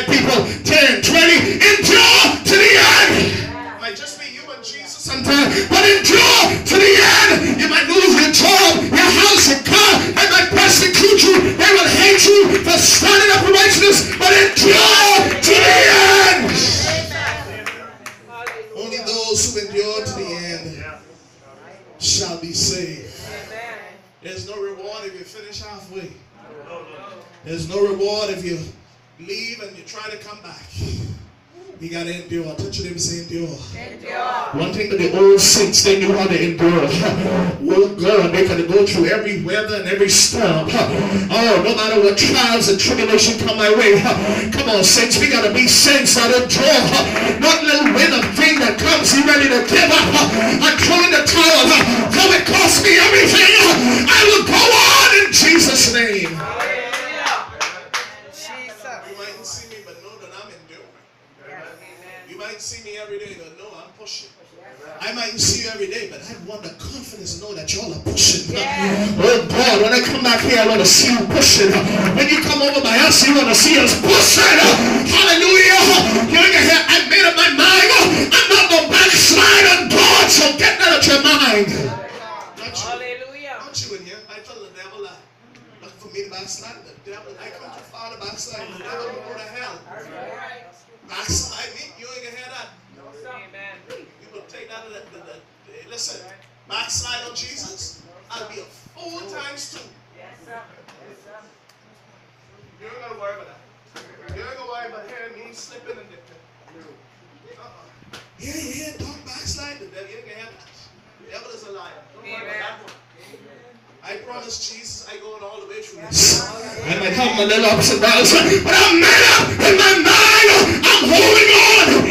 five people, 10, 20, endure to the end. Might just be you and Jesus sometimes, but endure to the end. You might lose your job, your house, your car. They might persecute you. They will hate you for standing up for righteousness, but endure to the end. Only those who endure to the end shall be saved. There's no reward if you finish halfway. There's no reward if you leave and you try to come back. You gotta endure. I touch your and say endure. One thing that the old saints they knew how to endure. Oh God, they could go through every weather and every storm. Oh, no matter what trials and tribulation come my way. Come on, saints, we gotta be saints that endure. Not little wind of thing that comes, you ready to give up. I'm throwing the towel. Mightn't see me, but know that I'm enduring. You might see me every day, but know I'm pushing. I might see you every day, but I want the confidence to know that y'all are pushing. Oh God, when I come back here, I want to see you pushing. When you come over by us, you want to see us pushing. Hallelujah. You ain't here. I made up my mind. I'm not going to backslide on God, so get that out your mind. Not you. Hallelujah. Not you in here. I told the devil that. Look for me to backslide. The devil, I come too far to backslide. The devil will go to hell. Backslide me. You ain't gonna hear that. Amen. You will take that. The, the, the, the- listen, backslide on Jesus. I'll be a fool times two. Yes, sir. You ain't gonna worry about that. You ain't gonna worry about hearing me slipping and dipping. Uh-uh. Yeah, yeah, don't backslide. The devil, you ain't gonna hear that. The devil is a liar. Don't worry about that one. I promised Jesus I'd go all the way through this. I might have my little ups and downs, but I'm made up in my mind. I'm holding on.